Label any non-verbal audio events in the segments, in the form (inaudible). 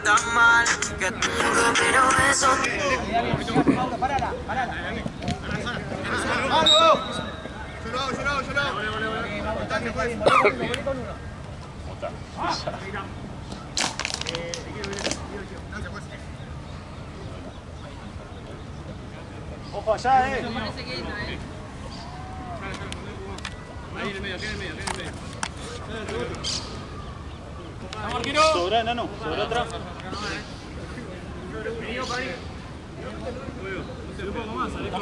porta mal. Que pero eso. Ojo allá, eh. Sobra, enano. Sobra atrás. ¿Vamos,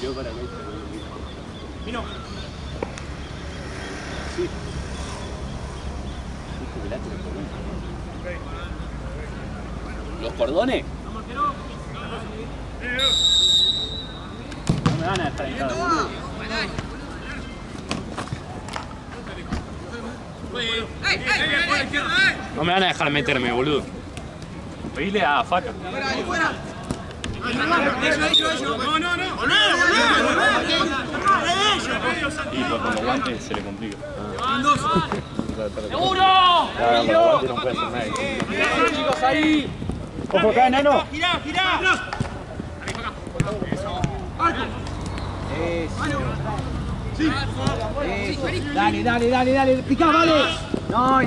Tiró para acá y se vio. Sí. Justo delante de los cordones. ¿Los cordones? No me van a dejar entrar, boludo. No me van a dejar meterme, boludo. Pedile a Faca. Y guantes se le complica. ¡Seguro! Claro, con los no puede hacer nada. Chicos, ahí. Ojo acá, enano. ¡Girá, girá! Eso. Eso. Dale, dale, dale, dale. Picá, vale. No.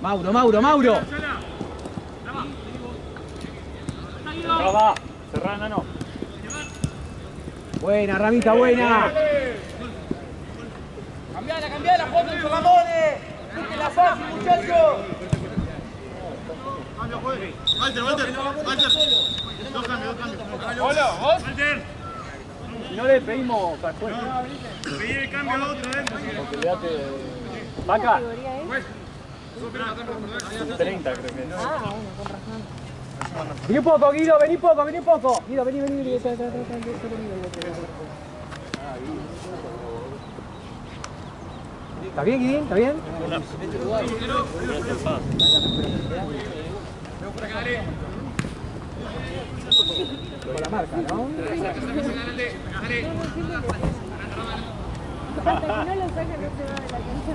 Mauro, Mauro, Mauro. No va. Cerrá, enano. Buena, Ramita, buena. ¡Cambiala, cambiala, foto en Ramones! ¡Búsquenla fácil, muchachos! ¡Hola, vos! Si no le pedimos. Pedí el cambio a otro, ¿eh? Olvídate. Vaca. 30 creo que es. Vení un poco, Guido, vení poco, vení poco. Guido, vení, vení, vení. Guido, Guido. ¿Está bien, Guidín? ¿Está bien? Con la marca, ¿no? Hasta que no lo saque no se va de la cancha.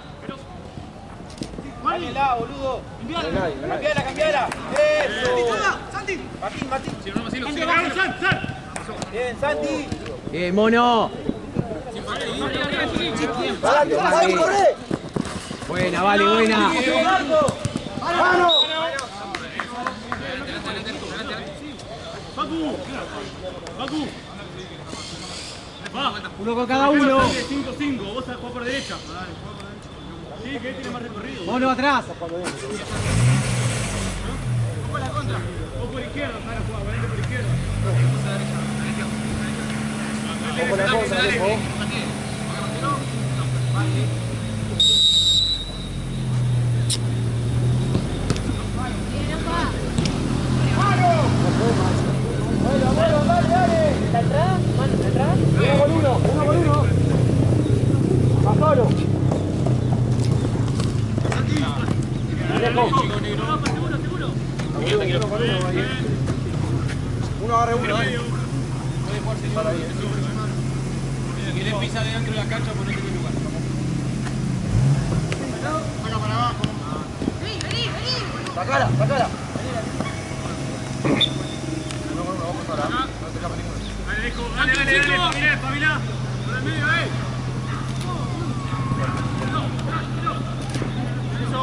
¡Cámbiala, boludo! ¡Cambiala, cambiala! ¡Eso! Martín, Martín. Bien, Santi. Bien, mono. Buena, vale, buena. Uno con cada uno. 5-5, vos jugás por derecha. Sí, que tiene más recorrido. Mono atrás. Vos por izquierda, ahora jugás, ponete por izquierda. Uno con uno, uno con uno. Va solo. Uno agarre uno, eh. Si querés pisa dentro de la cancha, ponete en mi lugar. Sacala, sacala. Dale, dejo. Dale, dale, dale, espabilá, espabilá. Por el medio, eh. Eso.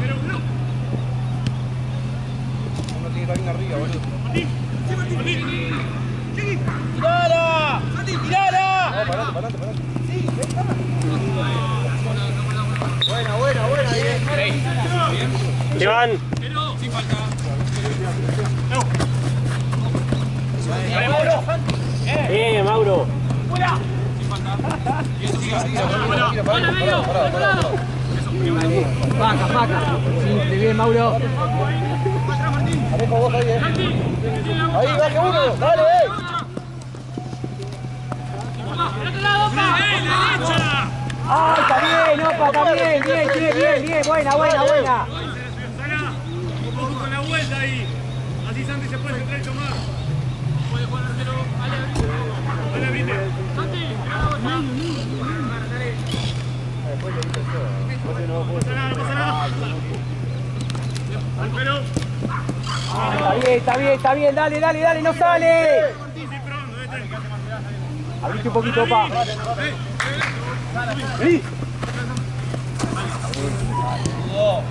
Pero, no. Uno tiene que estar bien arriba, boludo. Martín, sí, Martín, Martín. Chiqui. ¡Tirala! ¡Tirala! Vamos, para adelante, para adelante, para adelante. Sí, ahí está. Buena, buena, buena, bien. Iván. Sin falta. Eh, Mauro. Paca, paca. Simple, bien, Mauro. Alejo, vos ahí, eh. Ahí, baje uno. Dale, eh. ¡Derecha! ¡Ah, está bien, Opa, está bien! Bien, bien, bien, bien. Buena, buena, buena. Sala, un poco con la vuelta ahí. Así Santi se puede centrar y tomar. Puede jugar arquero. Dale, abrite. Santi, No pasa nada, no pasa nada. Pero, Está bien, está bien, está bien. Dale, dale, dale, no sale. Abriste un poquito, Opa.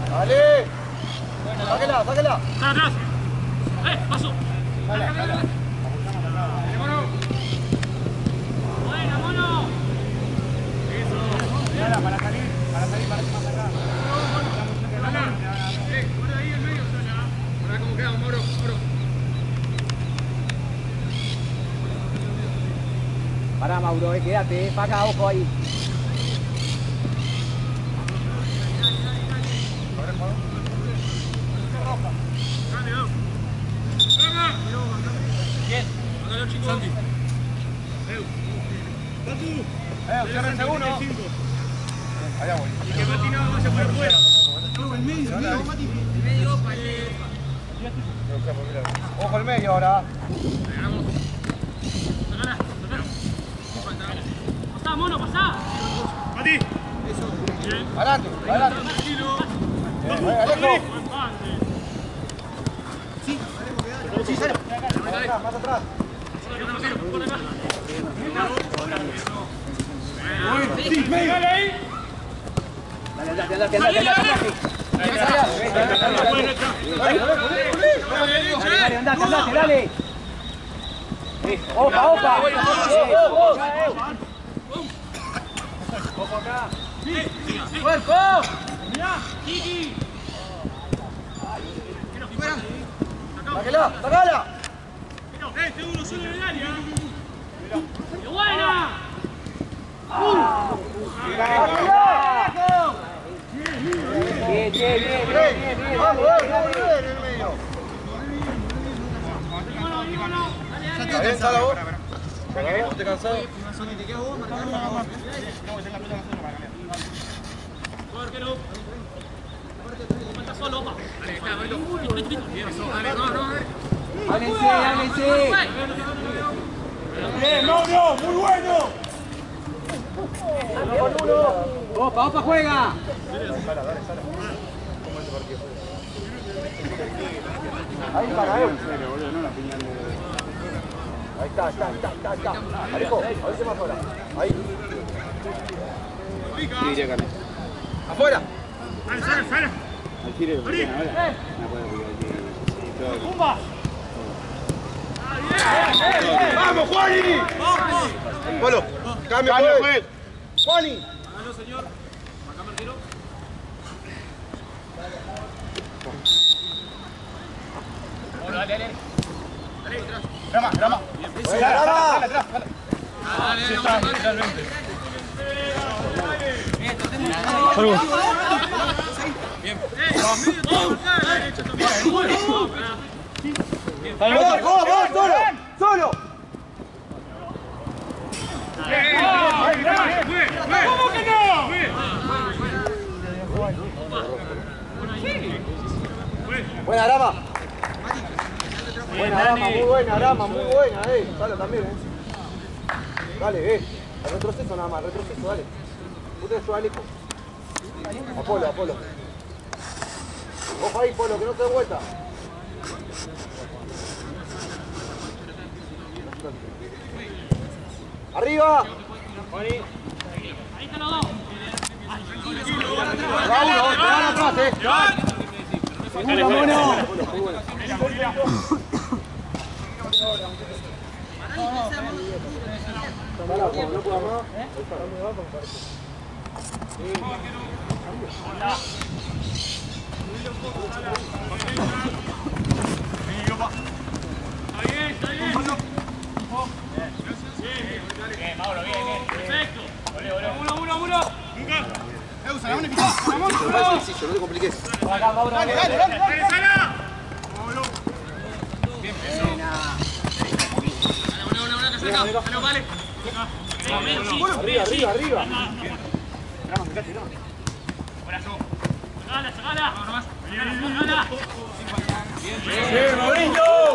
Dale. Sáquela, sáquela. Atrás. Eh, paso. Buena, mono. Sala. Eh, guarda ahí el medio, Sala. Guarda cómo quedamos, Mauro, Mauro. Pará, Mauro, eh, quédate, eh. Paca, ojo ahí. Patu. Eh, cierra el segundo. Allá voy. Y que Mati por afuera. Ojo el medio ahora. Sacala, sacala. Pasá, mono, pasá. Mati. Bien. Adelante, adelante. Tranquilo. Ahí, Alejo. Buen pase. Más atrás, más. Dale, andate, andate. Dale, dale, andate, andate, dale. Eh, Opa, Eh, Ojo acá. ¡Cuerpo! Kiki. ¡Sáquela, sácala! Este uno solo en el área. ¡Qué buena! Bien, bien, bien, bien, bien, bien. Vamos, vamos, vamos, en el medio. ¿Está bien, Sala, vos? ¿Vos te cansado? Arquero. Falta solo, opa. Dale, está, Marito. Listo, listo. Bien, eso, dale, no, no, dale. Bien, Mauro, muy bueno. Opa, opa, juega. Ahí él. Ahí está, está, está, está, está. Alejo, a ver si más afuera. Ahí. Afuera. Dale, sale, sale. Al tiro ahora. No puedo porque aquí- ¡Pumba! ¡Vamos, Juani! Polo, cambio, pues. Juani. Hágalo, señor. Acá, arquero. Grama, grama. Dale. Vamos, vamos, solo, solo. ¿Cómo que no? Buena, Rama. Buena, Rama, muy buena, Rama, muy buena, eh. Sala también, eh. Dale, eh. Al retroceso nada más, retroceso, dale. Usted su Alejo. Apolo, Apolo. Ojo ahí, Polo, que no te dé vuelta. ¡Arriba! Va uno, te van atrás, eh. Segura, mono. Dale, dale, dale. ¡Dale, Sala! Vale. Arriba, arriba, arriba. Sacala, sacala. Sacala.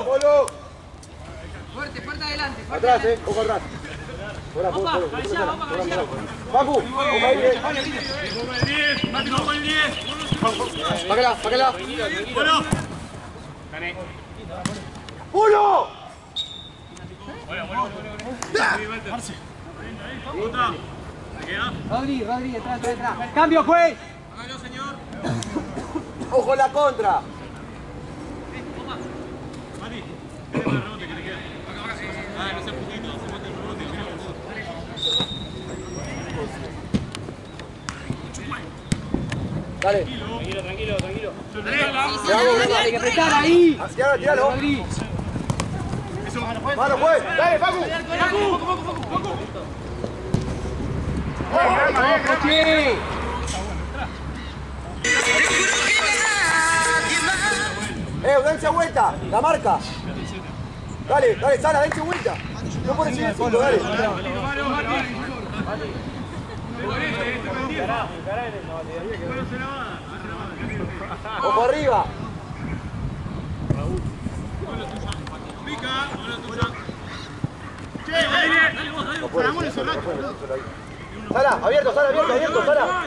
Polo. Fuerte, fuerte adelante. Atrás, eh. Ojo atrás. Cabecea, vamos, eh. Con el 10. Mati, con el 10. Págala, págala. Bueno. ¡Uno! Otra. ¿Se queda? Rodri, Rodri, detrás, detrás, detrás. Cambio, juez. Hágalo, señor. Ojo en la contra. Mati. El rebote que te queda. Ah, no sea poquito. Se mete el rebote. Dale. Tranquilo, tranquilo, tranquilo. Dale. Que prestar ahí. Mano, juez. Dale, Facu. Coche. Eh, dense vuelta. La marca. Dale, dale, Sala, dense vuelta. No puedes seguir el fondo, dale. Ojo arriba. Pica. Ahora tuya. Che, dale bien. Dale vos, dale vos. Paramos ese rato. Sala, abierto, Sala, abierto, abierto, Sala.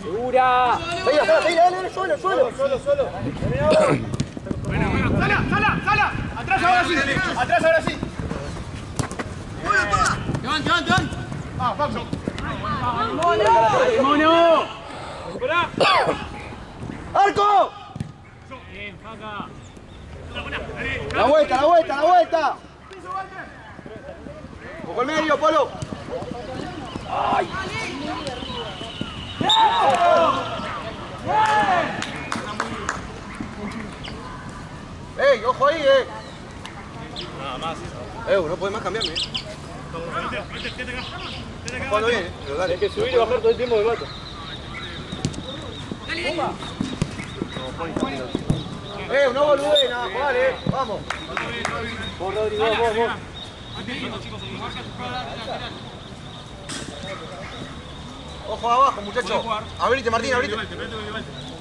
Segura. Seguila, Sala, seguila, dale, dale, suelo, suelo. Solo, solo. Bueno, bueno. ¡Sala, sala, sala! ¡Atrás ahora sí! ¡Atrás ahora sí! John, John, John. ¡Ah, Pablo! Mono. ¡Arco! La vuelta, la vuelta, la vuelta. Ojo el medio, Polo. ¡Ey, ojo ahí, eh! Nada más. Eh, no puedes más cambiarme, eh. Jugando bien, eh. Pero dale. Hay que subir y bajar todo el tiempo del vato. Eh, no boludez, nada, jugar, eh. Vamos. Vos, Rodri, vos, vos. Ojo abajo, muchacho. Abrite, Martín, abrite.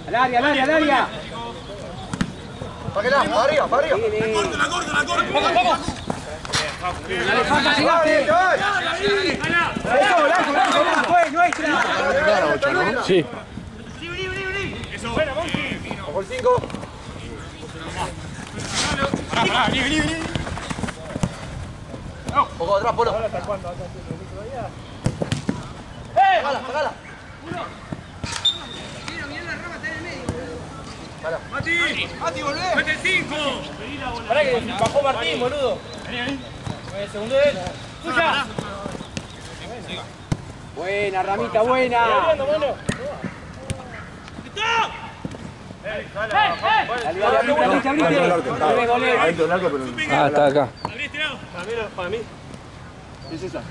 Al área, al área, al área. Para que la, para arriba, para arriba. Corta, la corta, la corta. Vamos, vamos. Dale, llegaste. Eso, blanco, blanco, blanco, juez, nuestra. Sí. Eso. Ojo el 5. Ojo atrás, Polo. Pagala, pagala. Mati. ¡Mati, volvé! Mete el 5. Pará que bajó Martín, boludo. Vení, vení. El segundo de él. Tuya. Buena, Ramita, buena. Abriendo, Ah, está acá. Abrí. Para mí, para mí. Es esa. Sí,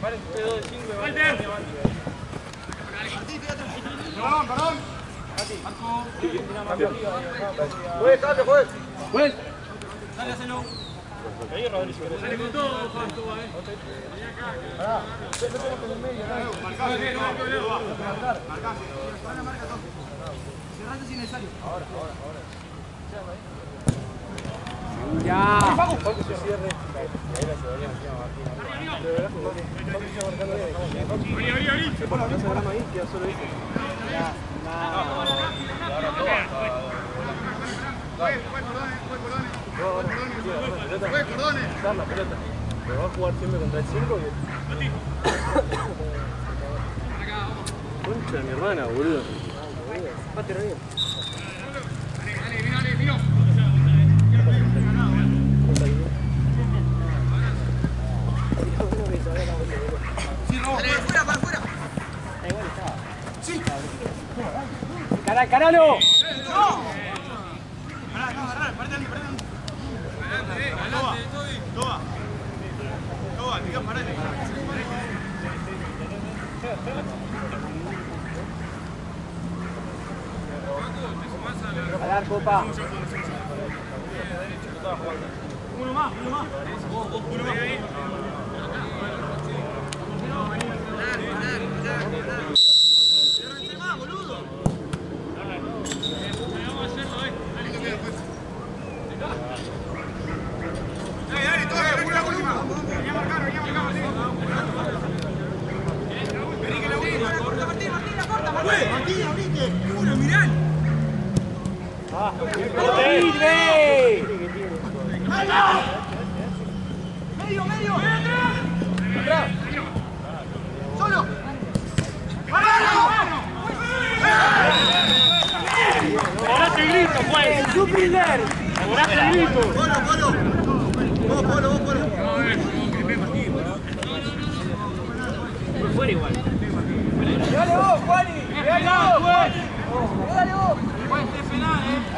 parece que dos de cinco. Walter. Perdón, perdón. Juez, cambio, juez. Juez. Ahí. Sale con todo, Juan. Ya. Abrí, abrí, abrí. Juegue cordones. Usar la pelota. Pero va a jugar siempre contra el 5 Concha de mi hermana, boludo. ¡Caral, caralo! Toba. Toba, diga parate. A dar copa. Dale, dale, toba, que la última. Venía a marcar, venía a última. Corta, Martín, Martín, la corta, Martín. Martín, Medio, medio. Atrás. Solo. Vos, vos. ¡Dale vos! ¡Dale vos! ¡Dale vos! ¡No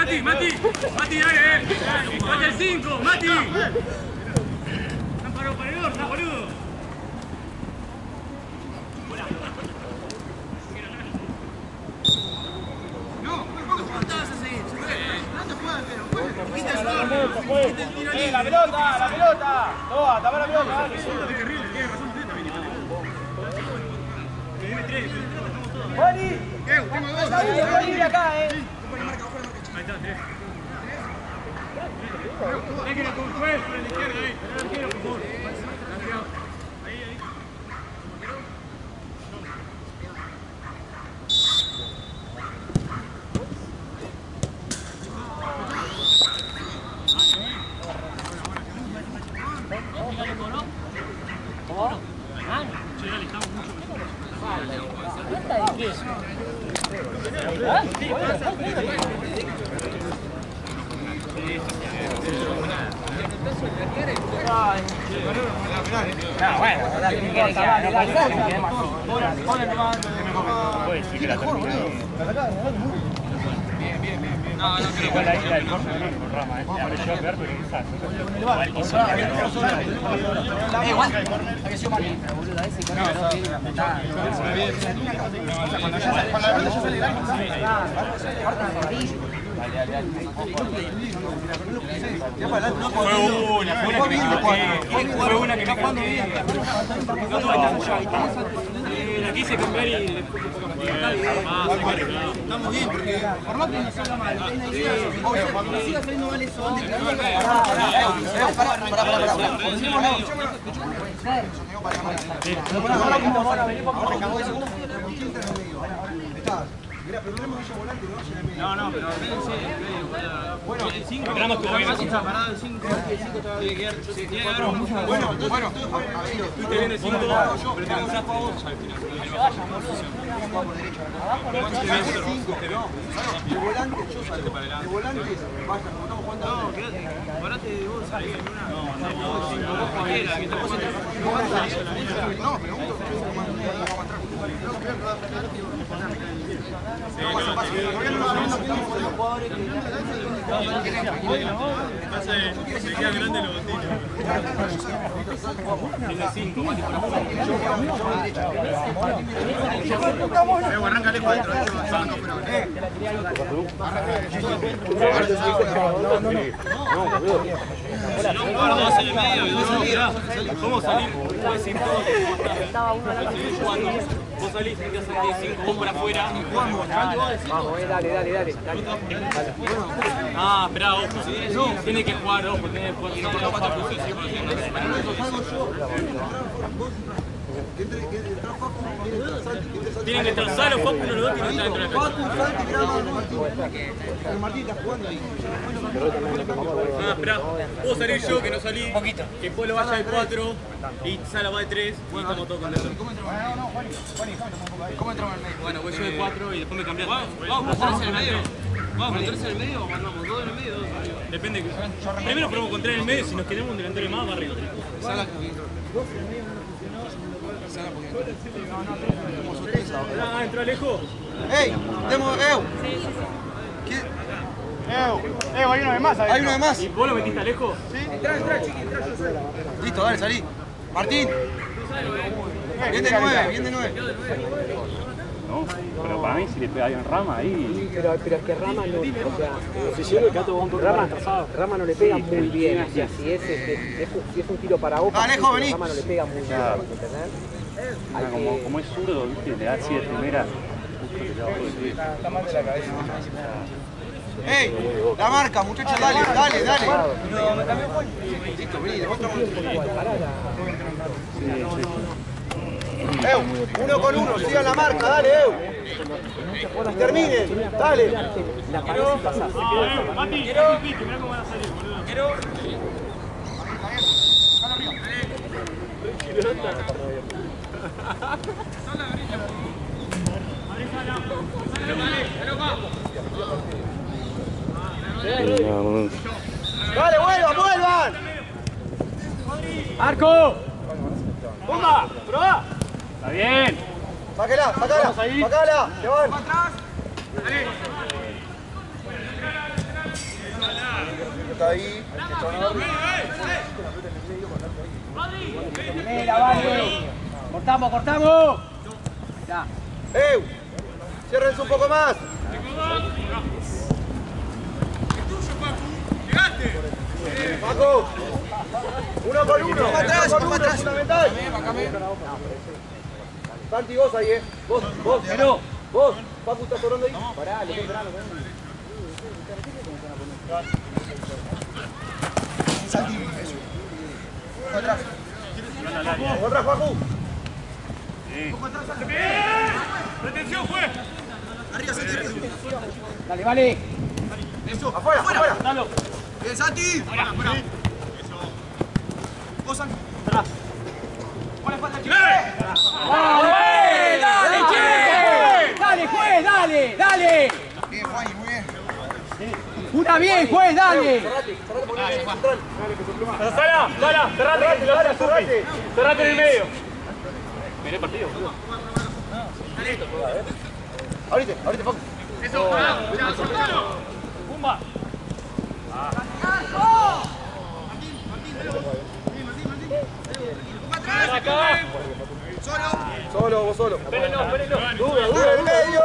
Mati, Mati, Mati! ¡Mati, dale! ¡Mati el 5, Mati! ¡Están para paredor, está boludo! ¡Eh, la pelota, la pelota! ¡Toma, tapa la pelota, dale! ¡Juani! Tengo dos. ¡Está libre acá, eh! Ahí está, tres. Déjenlo con juez por la izquierda ahí. Déjenlo, por favor. Ahí, ahí. No, bueno, dale, ¿qué querés que haga? No puede ser que quede más. Ponle nomás. Igual ahí la del corte no es con rama, ¿eh? Apareció Alberto y exacto. Igual hizo Eh, igual, había sido Martín, pero boludo, ese con el otro tiene una petada. Con la verde yo salí al Fue una, fue una que me equivoqué. Fue una que me equivoqué. No tuve tanta Eh, La quise cambiar y le puse un poco más. Estamos bien porque formate no salga mal. Obvio, siga saliendo mal eso antes que Pará, pará, pará, pará. Mirá, pero tenemos ese volante, no el. No, no, pero fíjense, el medio, boludo. El 5, esperamos que juegue así. Está parado el 5. Tiene que haber, tiene que haber un Bueno, entonces bueno, al medio. Te viene 5, pero te para vos. Hace cinco, no. El volante, yo salgo. El volante, vaya, como estamos jugando. No, quédate. Parate vos. No, no, no. No. Vamos atrás. Botillos. Tiene 5, Mati, por afuera. Luego arranca lejos adentro. Si no, guardo dos en el medio y dos salirá. ¿Cómo salir? Vos salís, te quedas a 5, vos por afuera. Vamos, eh, dale, dale, dale. dale. Ah, esperá, ojo. Tiene que jugar, ojo, tiene que jugar. No, Tienen que entrar Salo, Facu, uno de los dos que estar dentro de la cancha. El Martín está jugando ahí. Ah, esperá, puedo salir yo que no salí. Que Polo vaya de 4 y Sala va de 3 y estamos todos contentos. ¿Cómo entramos en el medio? Bueno, voy yo de 4 y después me cambias. Vamos, vamos, en el medio. Vamos, con tres en el medio o mandamos dos en el medio, dos medio. Depende. que- Primero probamos con tres en el medio, si nos queremos un delantero más, va arriba. Sala Sala porque entró. Ah, entró Alejo. ¡Ey! ¡Demos, Eu! Eh, hay uno de más Hay uno de más. ¿Y vos lo metiste Alejo? Listo, dale, salí. Martín. Bien de nueve, bien de nueve. No, pero para mí si le pega bien Rama ahí. Pero, pero es que Rama no, o sea, Si yo el gato va un poco Rama. Rama no le pega muy bien, o sea, si es, este, es, si es un tiro para Opa, Alejo, sí, vení. Rama no le pega muy bien, ¿entendés? Hay Ah, Como, es zurdo, viste, le da así de primera. justo que le va a poder. ¡Ey! La marca, muchachos, dale, dale, dale. Listo, vení, después Eu, uno con uno, sigan la marca, dale, Eu. Terminen, dale. la pasar. Boludo. Dale, vuelvan, vuelvan. ¡Arco! ¡Pumba! ¡Probá! Está bien. Sáquela, sácala, sácala, que van. Está ahí. Mira, vale. Cortamos, cortamos. Ya. Eu, ciérrense un poco más. Paco, uno con uno, uno con uno, fundamental. Santi, vos ahí, eh. Vos, vos, no, vos. Paco, ¿estás orando ahí? Pará, le estoy esperando. Otra, Paco. ¡Retención, fue! Dale, vale. Afuera, afuera. ¡Bien, Santi! Vos, Santi. ¡Dale, che! ¡Dale, juez, dale, dale! Bien, Juan, muy bien. ¡Una bien, juez, dale! ¡Sala! ¡Sala! ¡Cerrate! Dale, cerrate. ¡Cerrate en el medio! Miré el partido. Ahorita, ahorita, Paco. ¡Eso! ¡Ya, soltalo! ¡Pumba! ¡Acá! Solo, vos solo. ¡Espérenlo, espérenlo! Duda, duda, en medio.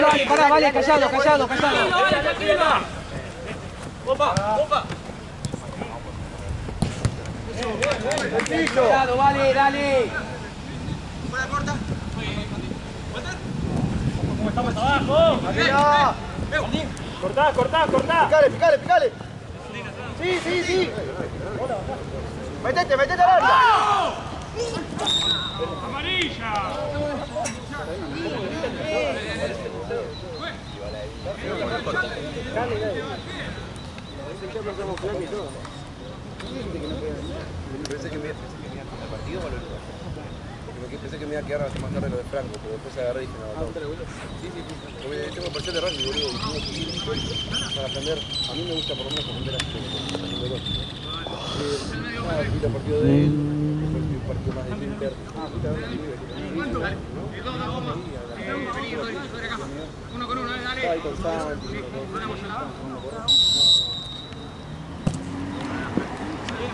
Vale, pará, vale, callado, callado, callado. ¡Opa! ¡Opa! Cuidado, vale, dale. Buena corta. ¿Cómo estamos abajo? ¡Arriba! Cortá, cortá, cortá. Picale, picale, picale. Sí, sí, sí. Metete, metete. Amarilla. Pensé que me iba al partido o al Porque pensé que me iba a quedar más tarde lo de Franco, pero después agarré y dije, no, no. Sí, sí, sí. Porque tengo parcial de rugby, boludo, y tengo que ir para aprender. A mí me gusta por lo menos aprender a al partido de él, después partido más de Inter. Ah, a ver la Uno con uno, dale. Ahí con Santi,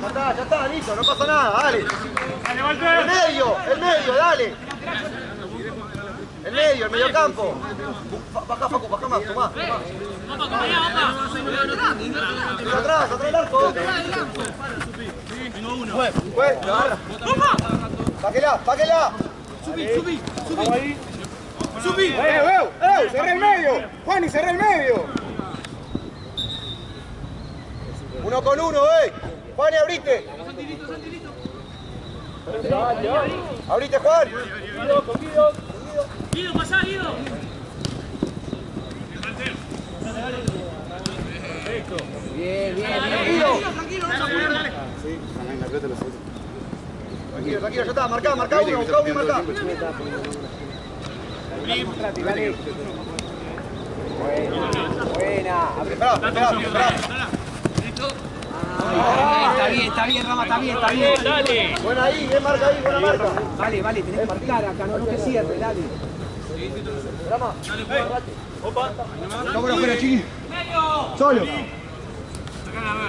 Ya está, ya está, listo, no pasa nada, dale. Dale, El medio, el medio, dale. El medio, el medio campo. Baja, Facu, baja más, tomá. Atrás, atrás del arco. Fue, fue, agarra. Sáquela, sáquela. ¡Subí! ¡Eh, eh, eh! ¡Cerré el medio! ¡Juani, cerré el medio! Uno con uno, eh. Juan, abrite. Abrite, Juan. Guido, pasá, Guido. Bien, bien, bien. Tranquilo. Tranquilo, no se apure. Tranquilo, tranquilo, ya está. Marcá, marcá uno, buscá uno y marcá. Buena. Esperá, esperá, esperá. Está bien, está bien, Rama, está bien, está bien. Dale. Buena ahí, bien marca ahí, buena marca. Vale, vale, tenés que marcar acá, no, no te cierres, dale. Drama. Vámonos afuera, chiqui. Solo.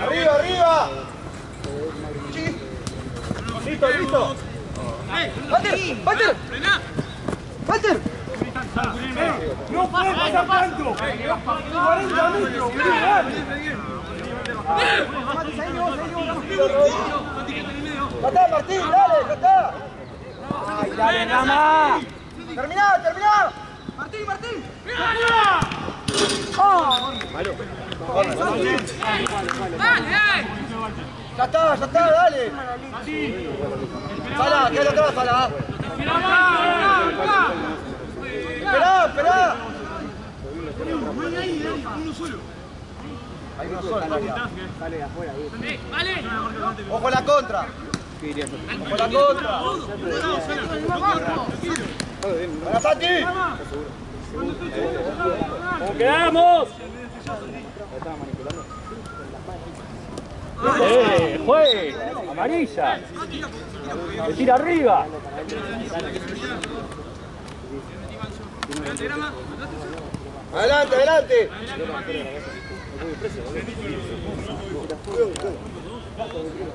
Arriba, arriba. Chiqui. Listo, listo. Walter, Walter. Walter. No puede pasar tanto. 40 metros, está, Martín, dale, ya está. Ay, dale, Rama. Terminá. Martín, Martín. Ya está, ya está, dale. Sala, quédate atrás, Sala. Esperá, esperá. Hay uno solo. Ojo a la contra. Ojo a la contra. ¡Para Santi! ¿Cómo quedamos? ¡Eh! ¡Juez! ¡Amarilla! ¡Se tira arriba! Adelante, adelante.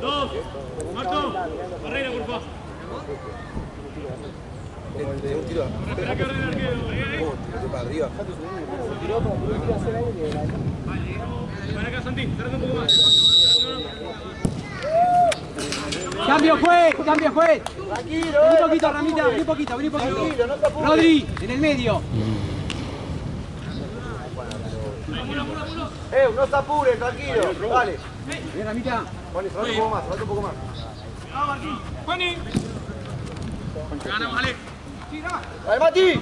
Dos. Marto. Barrera, por favor. De un tiro. Espera que. Para arriba. Para acá, Santi. Cerrate un poco más. Cambio juez, cambio juez. Tranquilo, un poquito, Ramita, vení un poquito, vení un poquito. Rodri, en el medio. Eh, no se apure, tranquilo. Dale. Bien, Ramita. Juan, salate un poco más, salate un poco más. Juani. Ganamos, Ale. ¡Dale, Mati!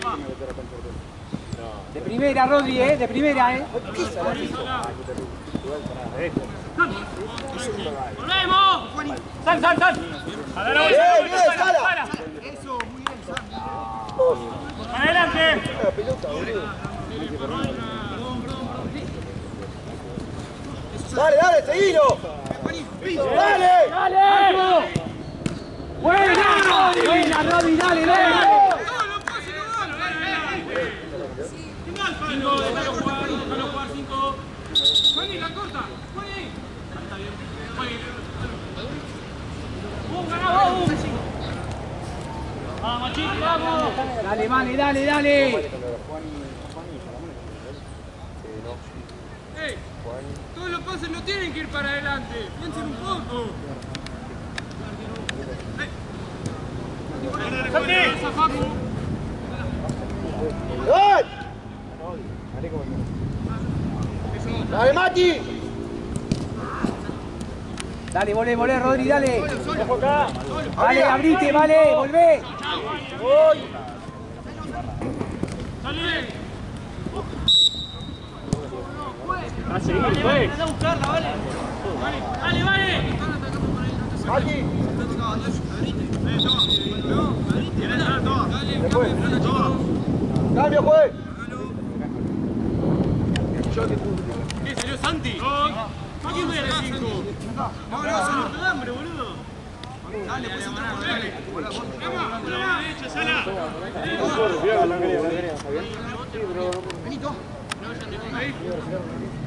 De primera, Rodri, eh, de primera, eh. ¡Volvemos! ¡Sal, sal, sal! ¡A dar la Bien, bien, Sala. Eso, muy bien, Sala. ¡Adelante! La pelota, boludo. Dale, dale, seguilo. Dale. ¡Dale! Buena, Rodri, buena, Rodri, dale, dale. Juani, la corta. Juani. Bien. ¡Vamos, chicos, vamos! Dale, vale, dale, dale. ¡Ey! Todos los pases no tienen que ir para adelante. Piensen un poco. Dale, Mati. Dale, volé, volé, Rodri, dale. Vale, abrite, vale, volvé. A seguir, pues. ¡Cambio, juez! ¿Qué salió Santi? ¿A quién voy a decir cinco? No, no, se nos hambre, boludo. Dale, pues dale. Vamos, derecha, sala. Ahí, jugada.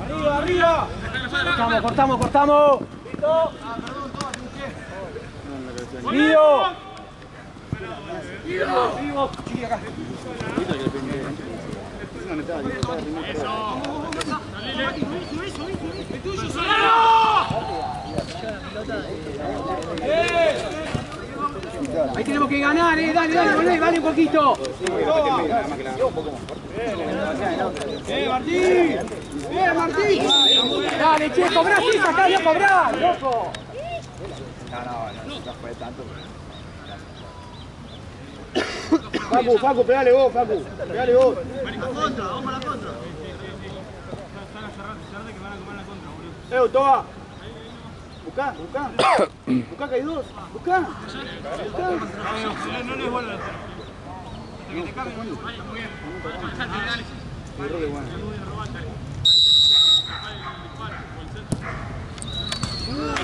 Arriba, arriba. Cortamos, cortamos, cortamos. Guido. Guido. Chiqui, acá. Ahí tenemos que ganar, eh. Dale, dale, volvé, vale un poquito. ¡Eh, Martín! Bien, Martín. Dale, che, cobrá, sí, sacá, ya cobrá, loco. Facu, Facu, pegale vos, Facu. Pegale vos. Eh, Toba. Buscá, buscá. (coughs) Buscá que hay dos. Buscá. Buscá. No le vuelvas.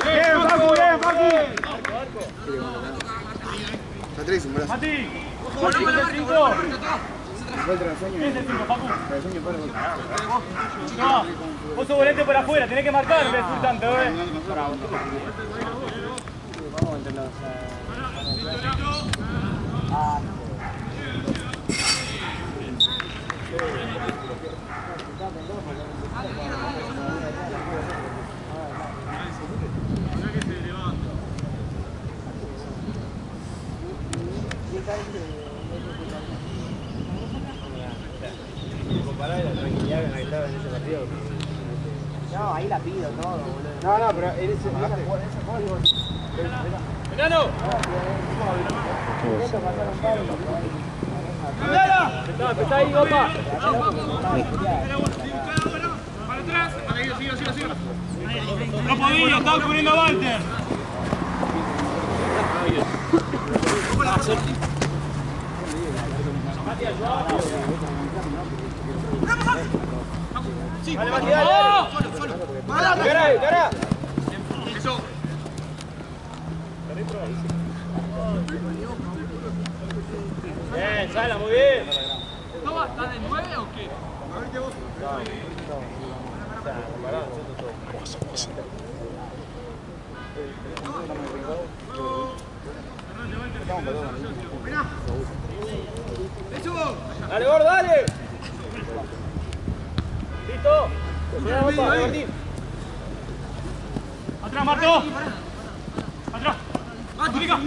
Bien, Facu, bien, Facu. Está tres, un brazo. Mati, ¿cuál es el cinco? ¿Quién es el cinco, Facu? No, vos sos volante por afuera, tenés que marcar en vez de tanto, eh. No, ahí la pido todo, boludo. No, no, pero en ese, digo, ¡Enano! Está, está ahí, opa. Para atrás. Ahí, siga, siga, siga. No podía, estaba cubriendo a Walter. Sí, dale, Mati, dale, cara. Eso. Bien, Sala, muy bien. ¿No estás de nueve o qué? Dale, gordo, dale. Listo. Cuidado, opa, Martín. Marto. Atrás. Mónica.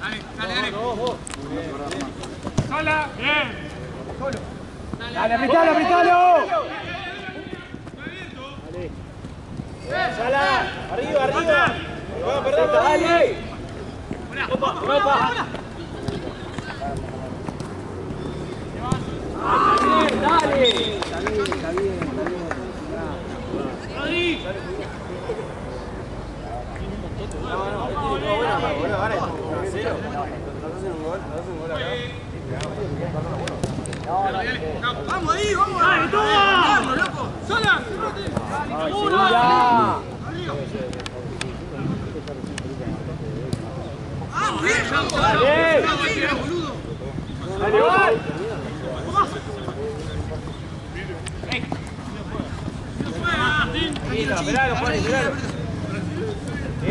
Dale, dale, dale. Bien. Dale, apretalo, apretalo. Sala. Arriba, arriba. No va a perder, dale. Opa, opa. Dale, Vamos ahí, vamos. Dale. Vamos, loco. Vamos, bien. Vamos, Dale. boludo. Dale, gol. Listo, esperalo, Juan, esperalo.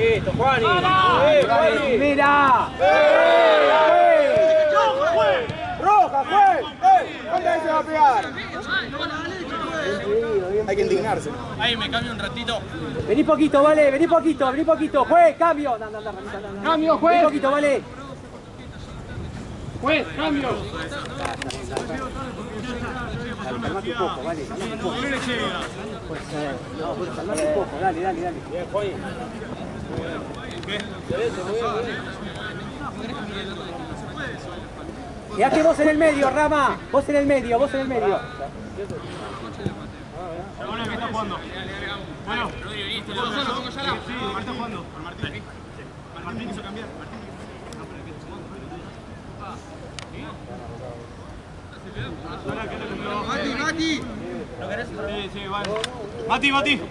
Listo, Juani. Eh, Juani. Mira. ¡Roja, juez! ¡Eh! ¿Cuántas veces va a pegar? Hay que indignarse. Ahí me cambio un ratito. Vení poquito, vale, vení poquito, vení poquito. Juez, cambio. Cambio, juez. Vení poquito, vale. Juez, cambio. Calmate un poco, vale. calmate un poco. No le llega. No, bueno, calmate un poco, dale, dale, dale. Quedate vos en el medio, Rama. Vos en el medio, vos en el medio. Bueno, que está jugando. Bueno, Martín está jugando. Martín. Martín quiso cambiar. Mati, Mati. Sí, sí, vale. Mati, Mati.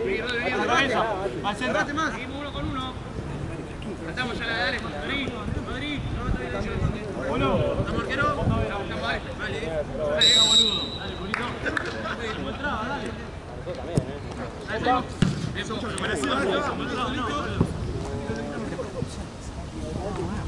Al estamos ya la dale. Madrid, Madrid. Boludo. ¿Estamos arquero? Estamos, dale. Eh. Dale. Boludo. Dale, pulito. Como entraba, dale. También, ¿eh? Eso. No.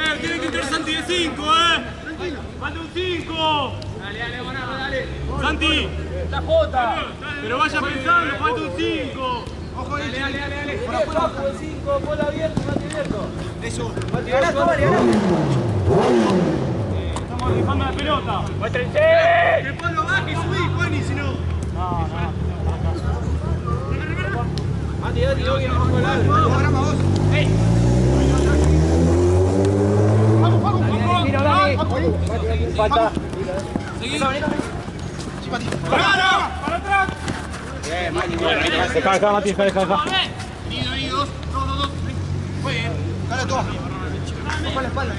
Eh, tiene que entrar Santi de 5, eh. Falta un 5. Dale, dale, dale. Santi. Pero vaya pensando, falta un 5. Ojo, dale, dale, dale, dale. Estamos rifando la pelota. Que Pablo baje y subí, Juani, si no. Mati, yo quiero bajo el árbol. Vamos. Tiro, dale. Falta. Para atrás. Deja, deja, Mati, deja, deja. Venido, venido, dos, dos, dos, dos. Muy bien. Dale. Ojo a la espalda.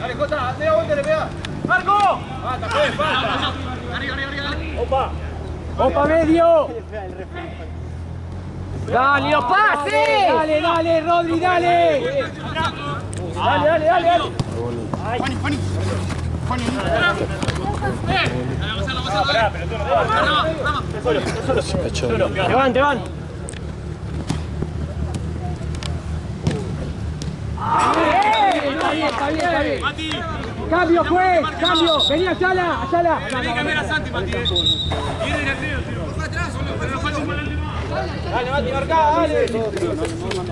Dale, Jota, media vuelta le pega. ¡Marco! Falta, pues, falta. Arriba. Opa, medio. Dale, pase. Dale, dale, Rodri, dale. Dale, dale, dale, dale. Juani, Juani. Juani. Te van, te van. Está bien, está bien, está bien. Cambio, juez, cambio. Vení, Ayala, Ayala. Tenés que cambiar a Santi, Mati. Viene de atrás, tío. Pero nos falta un volante más. Dale, Mati, marcá, dale.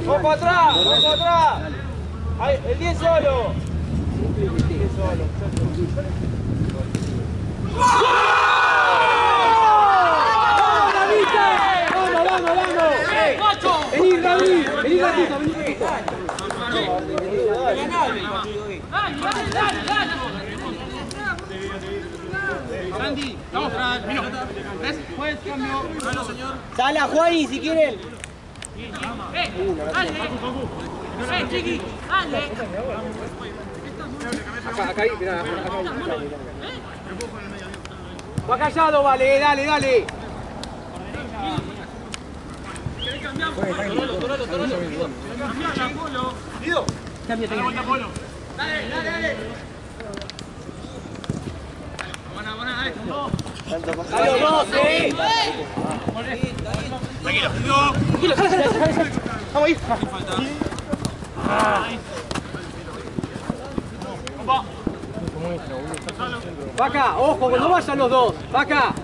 Vos para atrás, vos para atrás. Ahí, el 10 solo. Vamos, vamos, vamos. Vení, Rodri. Vení, ratito, vení, ratito. Santi, vamos atrás. Vino. ¿Ves? Juez, cambio. Bueno, señor. Sala, Juani, si quieren. Acá, acá, ahí, mirá, acá, acá. Va callado, vale, dale, dale. Dale, vuelta, Polo. Dale, dale, dale. Buena, buena, dale. Dale, dos, sí. Tranquilo. Vaca, ojo, no vayan los dos. Vaca.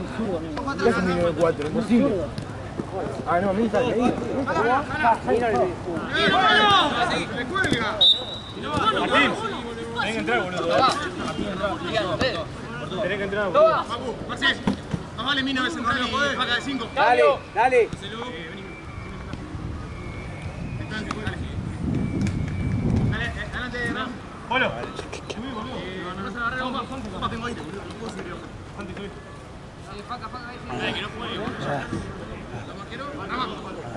¡Me cuelga! Martín, tenés que entrar, boludo. Tenés que entrar, boludo. Papu, Marcel, más vale no y vaca de 5. Dale, dale. Dale, eh, adelante, Ram. Polo. Subí, boludo. No se agarre, vamos, vamos, tengo ahí, boludo. No puedo subir, Santi, subí. Dale, que no juegue, boludo. Rama,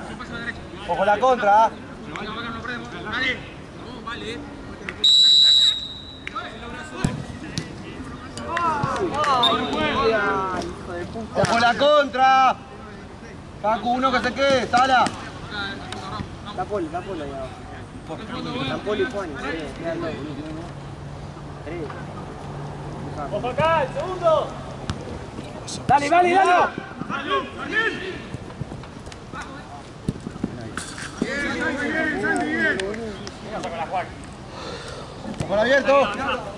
se pasa a la derecha. Ojo la contra. Vaca, vaca, no perdemos. Dale. Vamos, vale. Ojo la contra. Pacu, uno que se quede, Sala. Está Poli, está Poli ahí abajo. Poli Juan. Tres. ¡Ojo acá, el segundo! Dale, dale, dale. Con abierto.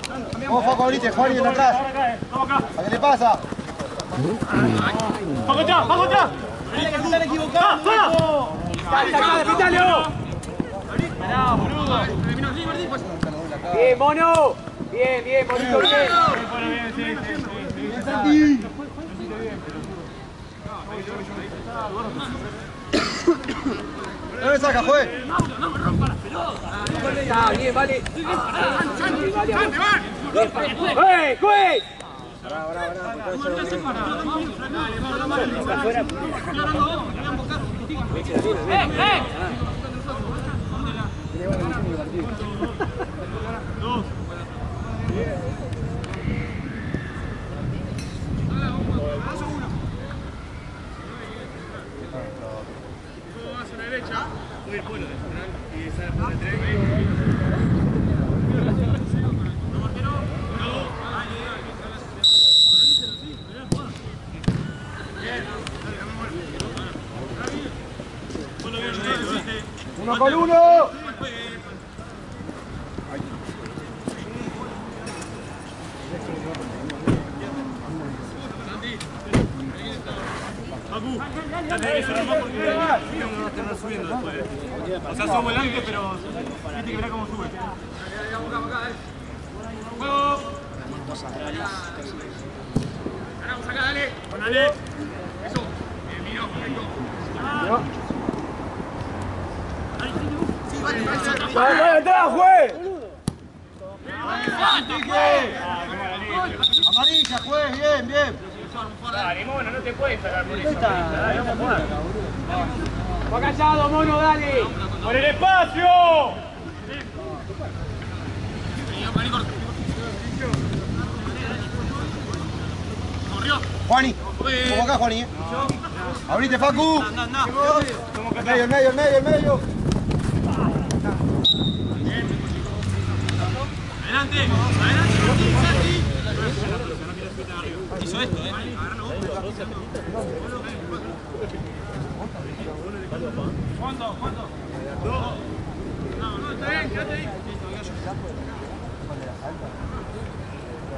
Vamos, abrite. Juan y atrás. ¿A qué le pasa? ¡Vamos atrás, vamos atrás! Están equivocados. Dale, dale, pitalo. Bien, mono. Bien, bien, monito, bien. Bueno, bien, sí, sí, sí. No me saca, juez. Ah, bien, vale. Bien, vamos. ¡Eh, juez! Uno con uno. Facu, ya tenés que cerrar más porque no va a terminar subiendo después. O sea, somos volante, pero viste que verá cómo sube. ¡Juego! Ganamos acá, dale. Con dale. Eso. Bien, miro, correcto. ¡Vamos atrás, juez! Amarilla, juez. Bien, bien. Dale, mono, no te puedes sacar por eso. Dale, vamos a jugar. Va callado, mono, dale. ¡Por el espacio! Juani. Acá, Juani. eh. Abrite, Facu. El medio, el medio, el medio, el medio. Adelante, adelante, Santi. Hizo esto, eh. ¿Cuánto? Dos. No, no, está bien, quédate ahí. Para la derecha. Ahí. Penal, ese,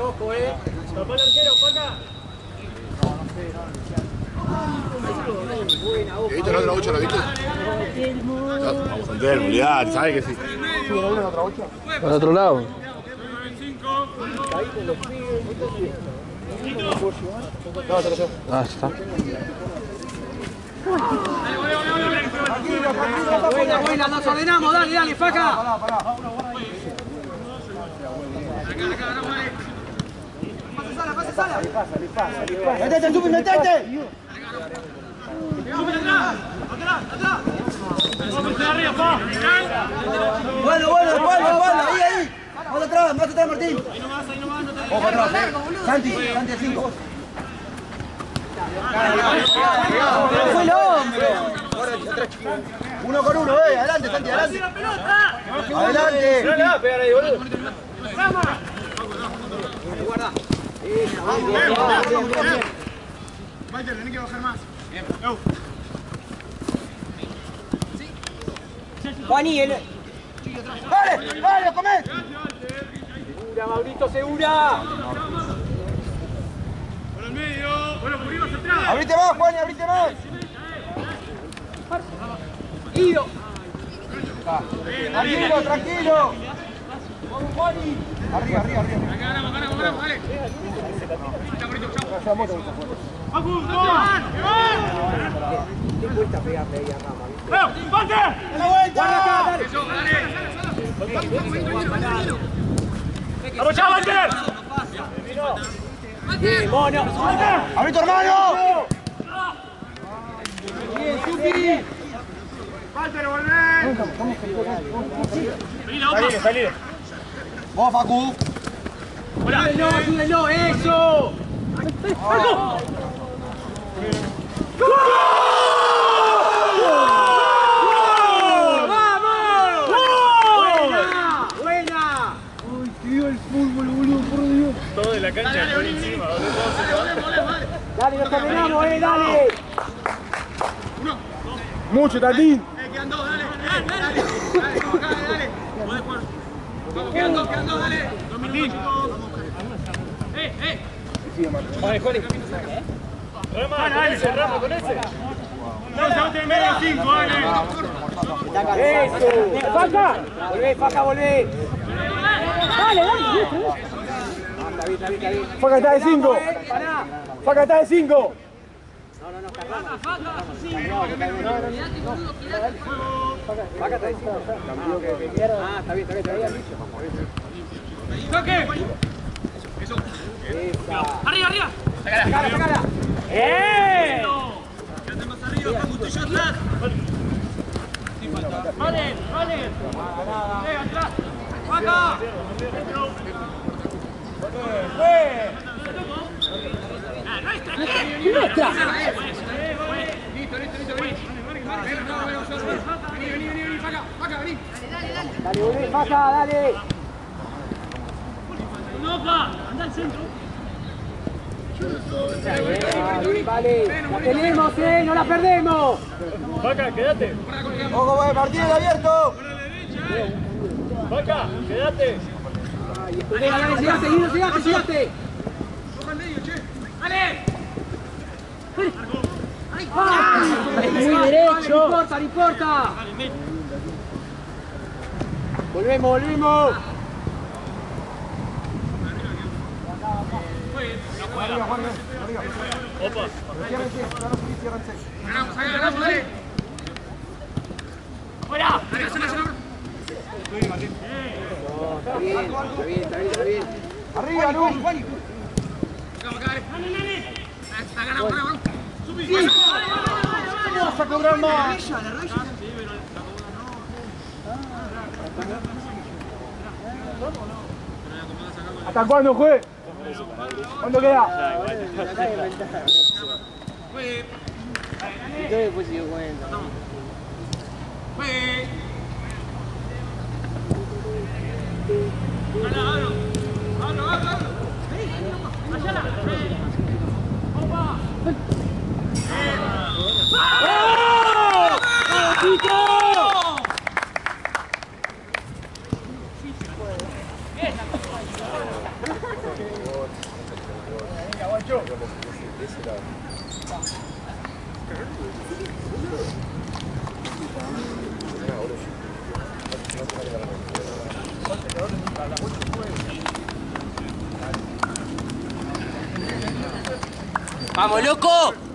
ojo, eh. Tapá el arquero, Paca. ¿Viste la otra bocha, la viste? Vamos a entender, olvidar, ¿sabes que sí? Por otro lado. Ah, está. Buena, buena, nos ordenamos, dale, dale, faca. Metete, Chupi, metete. Vamos a arriba, pa. Bueno, bueno, ahí, ahí. Más atrás, más atrás, Martín. Ojo atrás, eh. Santi, Santi, cinco. Fue el. Uno con uno, eh. Adelante, Santi, adelante. Adelante. pegar ahí, boludo. Walter, tenés que bajar más. Bien. Juani, el... Dale, dale, comé. Segura, Maurito, segura. Por el medio. Bueno, vas atrás. Abrite más, Juani, abrite más. Ido. Tranquilo, tranquilo. Vamos. Arriba, arriba, arriba. Ganamos, ganamos, ganamos, dale. Toma. ¿Qué cuesta pegarle ahí a Rama? ¡Veo! ¡Ponte! ¡La vuelta! Eso, dale. ¡Vamos. Vení la otra. Salí, Vos, Facu. Hola. Ayúdenlo, ayúdenlo, eso. ¡Buena! ¡Buena! ¡Ay, tío, el fútbol, boludo, por Dios! Todo de la cancha por encima, boludo. Todo se va. Dale, nos terminamos, eh, dale. Mucho, Tatín. Dale. Dale, dale. Dale, como acá, dale. Jugar. Vamos, quedan dos, quedan dos, dale. Dos minutos, chicos. Eh, eh. Rama, con ese, Rama, con ese. No, se va a tener a cinco, dale. Eso. Faca. Volvé, Faca, volvé. Dale, dale. Faca está de 5. Faca está de 5. Faca está de 5. Ah, está bien, está bien, está bien. ¡Toque! ¡Arriba, arriba! Sacala, sacala. ¡Eh! Quédate más arriba, Facu, estoy yo atrás. Vale, vale. ¡Vaca! ¡Nuestra! Listo, listo, listo, vení. Vení, vení, vení, vení, Faca, Faca, vení. Dale, volvé, Faca, dale. Vale, vale. La tenemos, eh, no la perdemos. Vaca, quédate. Ojo, buen partido abierto. Vaca, quédate. Dale, dale, llegate, Guido, llegate, llegate. Al medio, che. ¡Dale! ¡Ah! Muy derecho. No importa, no importa. Volvemos, volvemos. Opa. ¡Fuera! Está bien, está bien, está bien, está bien. Arriba, Lu. Ah, cobrar más. ¿Hasta cuándo, juez? ¿Cuándo queda? Después se dio cuenta. ¡Vamos, loco!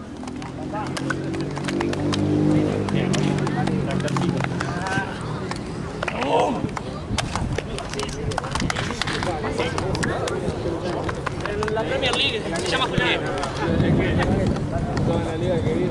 Premier League, se llama Julián. Toda la liga que